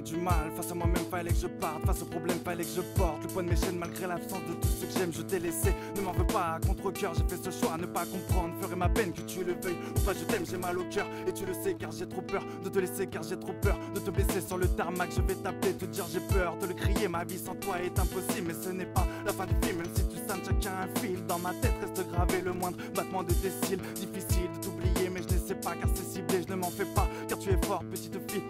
du mal. Face à moi-même, fallait que je parte. Face au problème, fallait que je porte. Le poids de mes chaînes, malgré l'absence de tout ce que j'aime, je t'ai laissé. Ne m'en veux pas, contre cœur, j'ai fait ce choix. Ne pas comprendre ferait ma peine que tu le veuilles. Ou pas, je t'aime, j'ai mal au cœur. Et tu le sais, car j'ai trop peur de te laisser, car j'ai trop peur de te blesser sur le tarmac. Je vais t'appeler, te dire j'ai peur de le crier. Ma vie sans toi est impossible, mais ce n'est pas la fin du film. Même si tu sens chacun un fil. Dans ma tête reste gravé le moindre battement de tes cils. Difficile de t'oublier, mais je ne sais pas car c'est ciblé. Je ne m'en fais pas, car tu es fort, petite fille,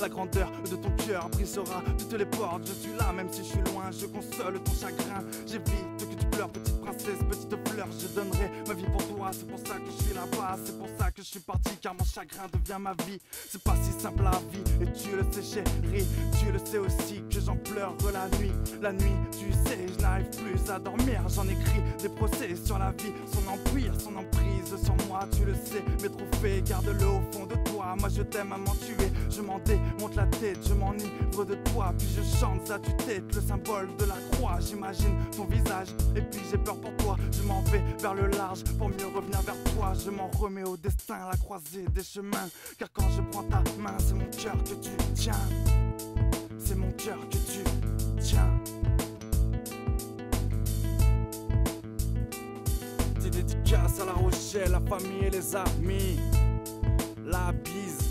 La grandeur de ton cœur brisera toutes les portes. Je suis là, même si je suis loin. Je console ton chagrin. J'évite que tu pleures, petite princesse, petite fleur. Je donnerai ma vie pour toi. C'est pour ça que je suis là-bas. C'est pour ça que je suis parti, car mon chagrin devient ma vie. C'est pas si simple la vie, et tu le sais, chérie. Tu le sais aussi que j'en pleure la nuit. La nuit, tu sais, je n'arrive plus à dormir. J'en écris des procès sur la vie, son empire, son emprise sur moi. Tu le sais, mes trophées, garde-le au fond de Moi, je t'aime à m'en tuer. Je m'en démonte la tête, je m'enivre de toi. Puis je chante ça tu tête, le symbole de la croix. J'imagine ton visage, et puis j'ai peur pour toi. Je m'en vais vers le large pour mieux revenir vers toi. Je m'en remets au destin, la croisée des chemins. Car quand je prends ta main, c'est mon cœur que tu tiens. C'est mon cœur que tu tiens. Petite dédicace à la Rochelle, la famille et les amis. lápis.